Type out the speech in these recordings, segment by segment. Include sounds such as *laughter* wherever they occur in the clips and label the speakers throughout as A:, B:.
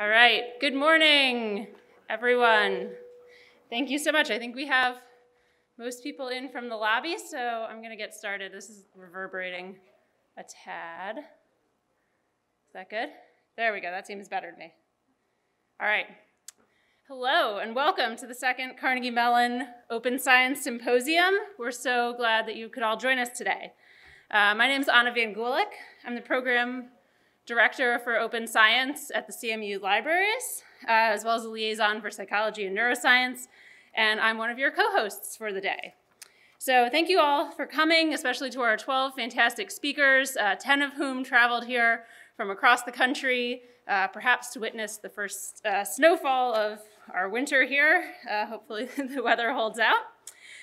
A: All right. Good morning, everyone. Thank you so much. I think we have most people in from the lobby, so I'm going to get started. This is reverberating a tad. Is that good? There we go. That seems better to me. All right. Hello, and welcome to the second Carnegie Mellon Open Science Symposium. We're so glad that you could all join us today. Uh, my name is Ana Van Gulick. I'm the program director for open science at the CMU libraries, uh, as well as a liaison for psychology and neuroscience, and I'm one of your co-hosts for the day. So thank you all for coming, especially to our 12 fantastic speakers, uh, 10 of whom traveled here from across the country, uh, perhaps to witness the first uh, snowfall of our winter here. Uh, hopefully *laughs* the weather holds out.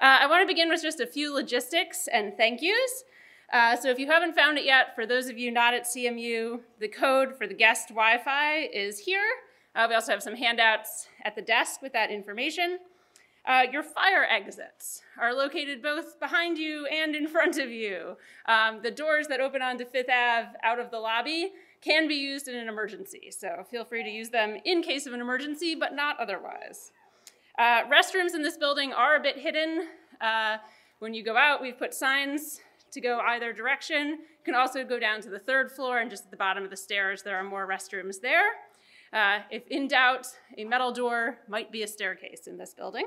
A: Uh, I want to begin with just a few logistics and thank yous. Uh, so if you haven't found it yet, for those of you not at CMU, the code for the guest Wi-Fi is here. Uh, we also have some handouts at the desk with that information. Uh, your fire exits are located both behind you and in *laughs* front of you. Um, the doors that open onto Fifth Ave out of the lobby can be used in an emergency, so feel free to use them in case of an emergency, but not otherwise. Uh, restrooms in this building are a bit hidden. Uh, when you go out, we've put signs to go either direction. You can also go down to the third floor and just at the bottom of the stairs, there are more restrooms there. Uh, if in doubt, a metal door might be a staircase in this building.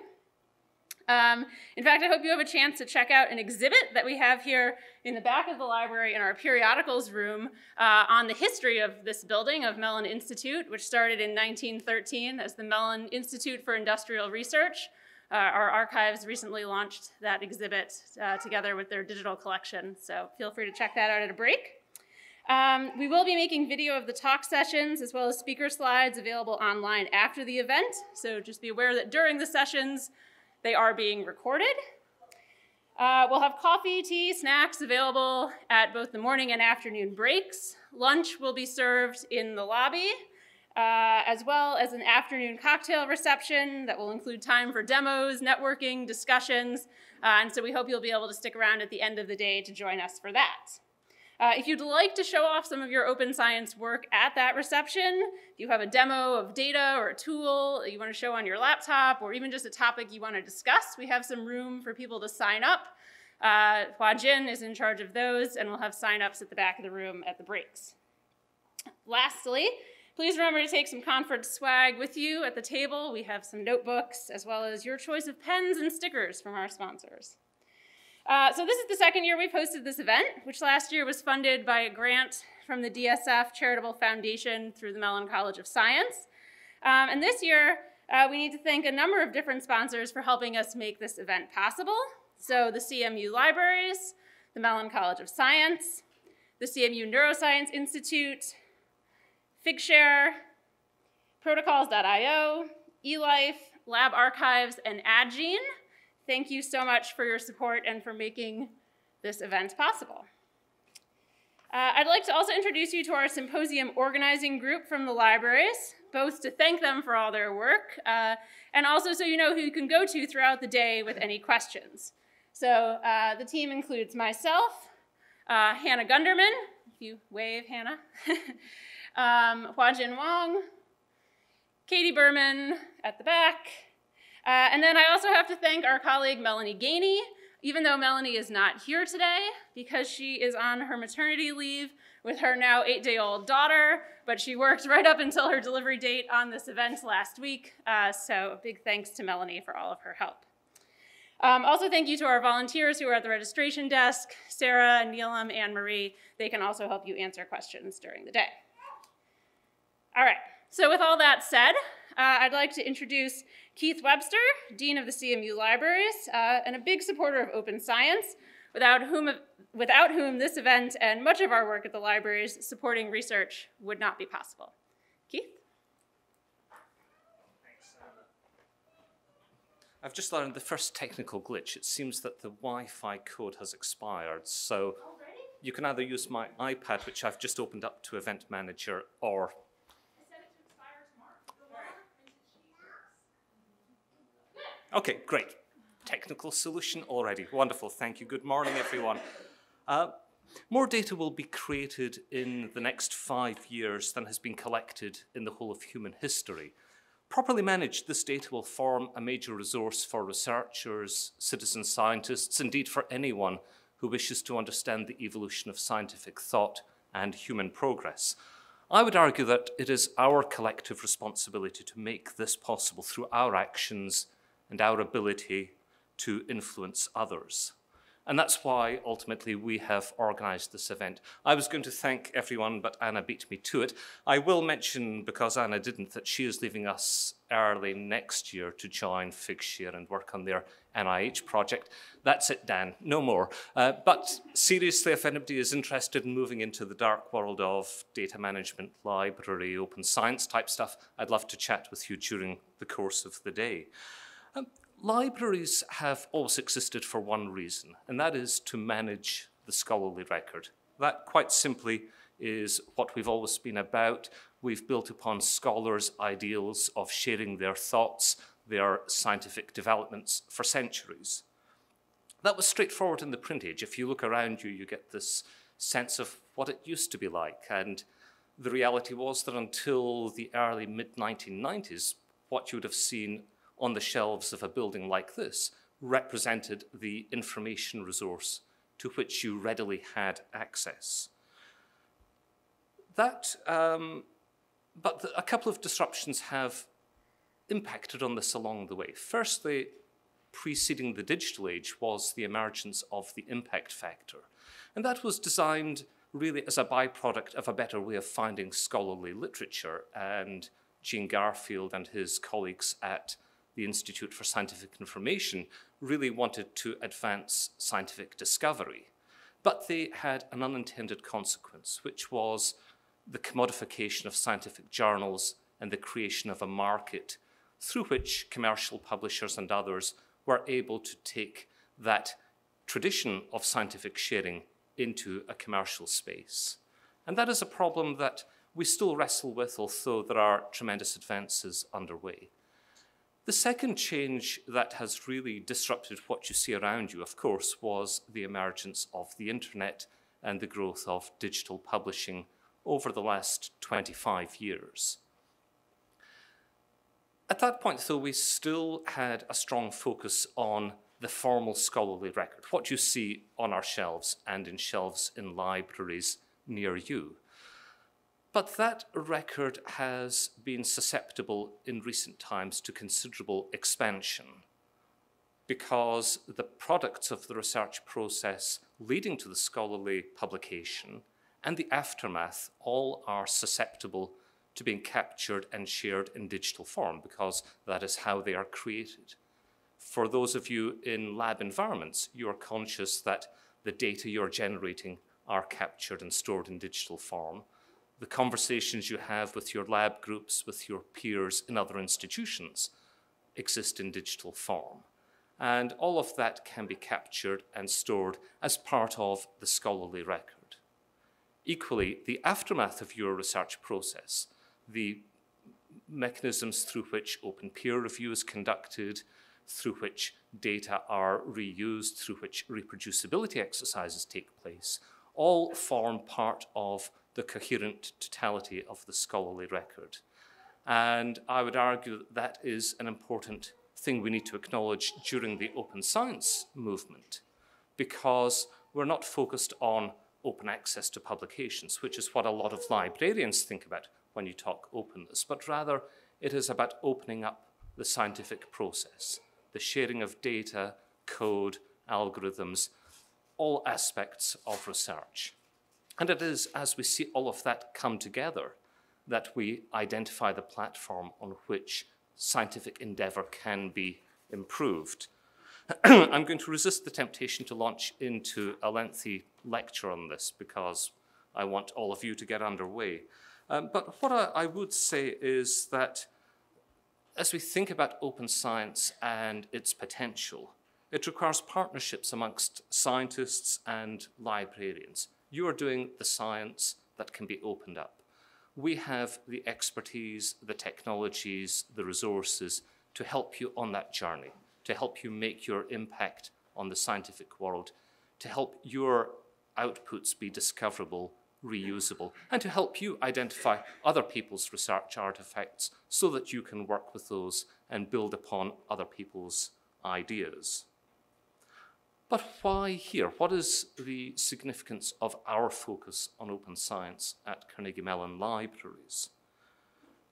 A: Um, in fact, I hope you have a chance to check out an exhibit that we have here in the back of the library in our periodicals room uh, on the history of this building of Mellon Institute, which started in 1913 as the Mellon Institute for Industrial Research. Uh, our archives recently launched that exhibit uh, together with their digital collection, so feel free to check that out at a break. Um, we will be making video of the talk sessions as well as speaker slides available online after the event, so just be aware that during the sessions, they are being recorded. Uh, we'll have coffee, tea, snacks available at both the morning and afternoon breaks. Lunch will be served in the lobby uh, as well as an afternoon cocktail reception that will include time for demos, networking, discussions, uh, and so we hope you'll be able to stick around at the end of the day to join us for that. Uh, if you'd like to show off some of your open science work at that reception, if you have a demo of data or a tool you want to show on your laptop, or even just a topic you want to discuss, we have some room for people to sign up. Uh, Huajin is in charge of those, and we'll have sign-ups at the back of the room at the breaks. Lastly, Please remember to take some conference swag with you at the table. We have some notebooks as well as your choice of pens and stickers from our sponsors. Uh, so this is the second year we've hosted this event, which last year was funded by a grant from the DSF Charitable Foundation through the Mellon College of Science. Um, and this year, uh, we need to thank a number of different sponsors for helping us make this event possible. So the CMU Libraries, the Mellon College of Science, the CMU Neuroscience Institute, Figshare, Protocols.io, eLife, Lab Archives, and Addgene. Thank you so much for your support and for making this event possible. Uh, I'd like to also introduce you to our symposium organizing group from the libraries, both to thank them for all their work, uh, and also so you know who you can go to throughout the day with any questions. So uh, the team includes myself, uh, Hannah Gunderman, if you wave, Hannah, *laughs* um, Huajin Wang, Katie Berman at the back. Uh, and then I also have to thank our colleague Melanie Gainey, even though Melanie is not here today because she is on her maternity leave with her now eight-day-old daughter, but she worked right up until her delivery date on this event last week. Uh, so big thanks to Melanie for all of her help. Um, also thank you to our volunteers who are at the registration desk, Sarah, Neelam, and Marie. They can also help you answer questions during the day. All right, so with all that said, uh, I'd like to introduce Keith Webster, Dean of the CMU Libraries, uh, and a big supporter of open science, without whom, without whom this event and much of our work at the libraries supporting research would not be possible. Keith?
B: I've just learned the first technical glitch. It seems that the Wi-Fi code has expired, so you can either use my iPad, which I've just opened up to Event Manager, or Okay, great. Technical solution already. Wonderful. Thank you. Good morning, everyone. Uh, More data will be created in the next five years than has been collected in the whole of human history. Properly managed, this data will form a major resource for researchers, citizen scientists, indeed for anyone who wishes to understand the evolution of scientific thought and human progress. I would argue that it is our collective responsibility to make this possible through our actions and our ability to influence others. And that's why ultimately we have organized this event. I was going to thank everyone, but Ana beat me to it. I will mention, because Ana didn't, that she is leaving us early next year to join Figshare and work on their NIH project. That's it, Dan, no more. Uh, but seriously, if anybody is interested in moving into the dark world of data management, library, open science type stuff, I'd love to chat with you during the course of the day. Um, libraries have always existed for one reason, and that is to manage the scholarly record. That, quite simply, is what we've always been about. We've built upon scholars' ideals of sharing their thoughts, their scientific developments for centuries. That was straightforward in the print age. If you look around you, you get this sense of what it used to be like. And the reality was that until the early mid 1990s, what you would have seen on the shelves of a building like this represented the information resource to which you readily had access. That, um, but the, a couple of disruptions have impacted on this along the way. Firstly, preceding the digital age was the emergence of the impact factor. And that was designed really as a byproduct of a better way of finding scholarly literature. And Gene Garfield and his colleagues at the Institute for Scientific Information really wanted to advance scientific discovery. But they had an unintended consequence, which was the commodification of scientific journals and the creation of a market through which commercial publishers and others were able to take that tradition of scientific sharing into a commercial space. And that is a problem that we still wrestle with, although there are tremendous advances underway. The second change that has really disrupted what you see around you, of course, was the emergence of the internet and the growth of digital publishing over the last 25 years. At that point, though, we still had a strong focus on the formal scholarly record, what you see on our shelves and in shelves in libraries near you. But that record has been susceptible in recent times to considerable expansion because the products of the research process leading to the scholarly publication and the aftermath all are susceptible to being captured and shared in digital form because that is how they are created. For those of you in lab environments, you are conscious that the data you're generating are captured and stored in digital form the conversations you have with your lab groups, with your peers in other institutions, exist in digital form. And all of that can be captured and stored as part of the scholarly record. Equally, the aftermath of your research process, the mechanisms through which open peer review is conducted, through which data are reused, through which reproducibility exercises take place, all form part of the coherent totality of the scholarly record. And I would argue that that is an important thing we need to acknowledge during the open science movement, because we're not focused on open access to publications, which is what a lot of librarians think about when you talk openness, but rather it is about opening up the scientific process, the sharing of data, code, algorithms, all aspects of research. And it is as we see all of that come together that we identify the platform on which scientific endeavor can be improved. *clears throat* I'm going to resist the temptation to launch into a lengthy lecture on this because I want all of you to get underway. Um, but what I, I would say is that as we think about open science and its potential, it requires partnerships amongst scientists and librarians. You are doing the science that can be opened up. We have the expertise, the technologies, the resources to help you on that journey, to help you make your impact on the scientific world, to help your outputs be discoverable, reusable, and to help you identify other people's research artifacts so that you can work with those and build upon other people's ideas. But why here? What is the significance of our focus on open science at Carnegie Mellon Libraries?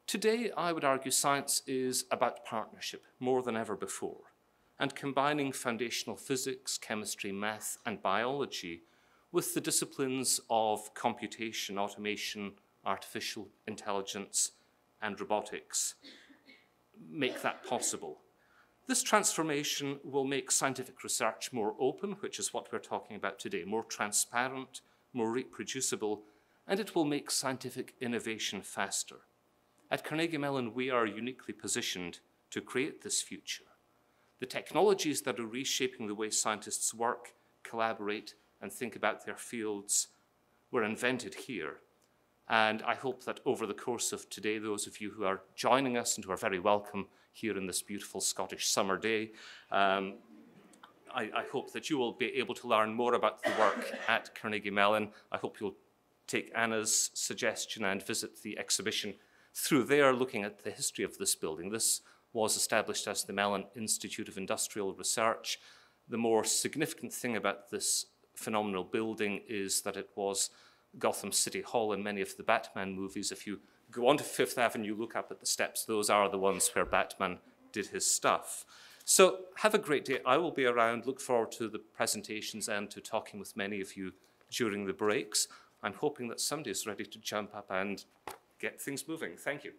B: Today, I would argue science is about partnership more than ever before, and combining foundational physics, chemistry, math, and biology with the disciplines of computation, automation, artificial intelligence, and robotics make that possible. This transformation will make scientific research more open, which is what we're talking about today, more transparent, more reproducible, and it will make scientific innovation faster. At Carnegie Mellon, we are uniquely positioned to create this future. The technologies that are reshaping the way scientists work, collaborate, and think about their fields were invented here. And I hope that over the course of today, those of you who are joining us and who are very welcome here in this beautiful Scottish summer day. Um, I, I, hope that you will be able to learn more about the work *laughs* at Carnegie Mellon. I hope you'll take Ana's suggestion and visit the exhibition through there, looking at the history of this building. This was established as the Mellon Institute of Industrial Research. The more significant thing about this phenomenal building is that it was Gotham City Hall in many of the Batman movies. If you go onto Fifth Avenue, look up at the steps. Those are the ones where Batman did his stuff. So have a great day. I will be around. Look forward to the presentations and to talking with many of you during the breaks. I'm hoping that somebody is ready to jump up and get things moving. Thank you.